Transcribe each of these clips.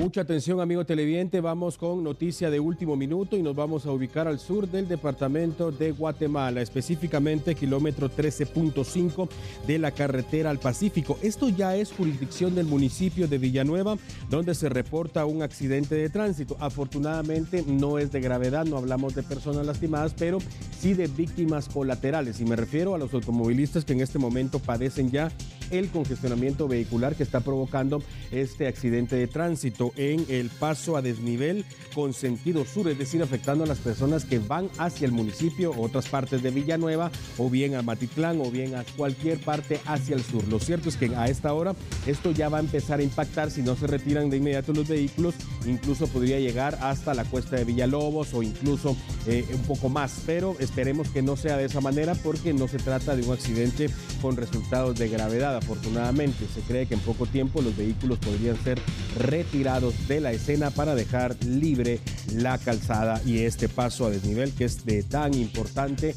Mucha atención, amigo televidente. Vamos con noticia de último minuto y nos vamos a ubicar al sur del departamento de Guatemala, específicamente kilómetro 13.5 de la carretera al Pacífico. Esto ya es jurisdicción del municipio de Villanueva, donde se reporta un accidente de tránsito. Afortunadamente no es de gravedad, no hablamos de personas lastimadas, pero sí de víctimas colaterales. Y me refiero a los automovilistas que en este momento padecen ya el congestionamiento vehicular que está provocando este accidente de tránsito en el paso a desnivel con sentido sur, es decir, afectando a las personas que van hacia el municipio, otras partes de Villanueva, o bien a Matitlán, o bien a cualquier parte hacia el sur. Lo cierto es que a esta hora esto ya va a empezar a impactar si no se retiran de inmediato los vehículos, incluso podría llegar hasta la cuesta de Villalobos o incluso eh, un poco más, pero esperemos que no sea de esa manera porque no se trata de un accidente con resultados de gravedad. Afortunadamente, se cree que en poco tiempo los vehículos podrían ser retirados de la escena para dejar libre la calzada y este paso a desnivel que es de tan importante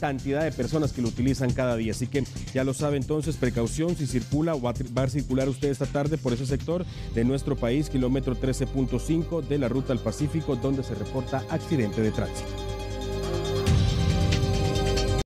cantidad de personas que lo utilizan cada día. Así que ya lo sabe entonces, precaución si circula o va a, circular usted esta tarde por ese sector de nuestro país, kilómetro 13.5 de la ruta al Pacífico, donde se reporta accidente de tránsito.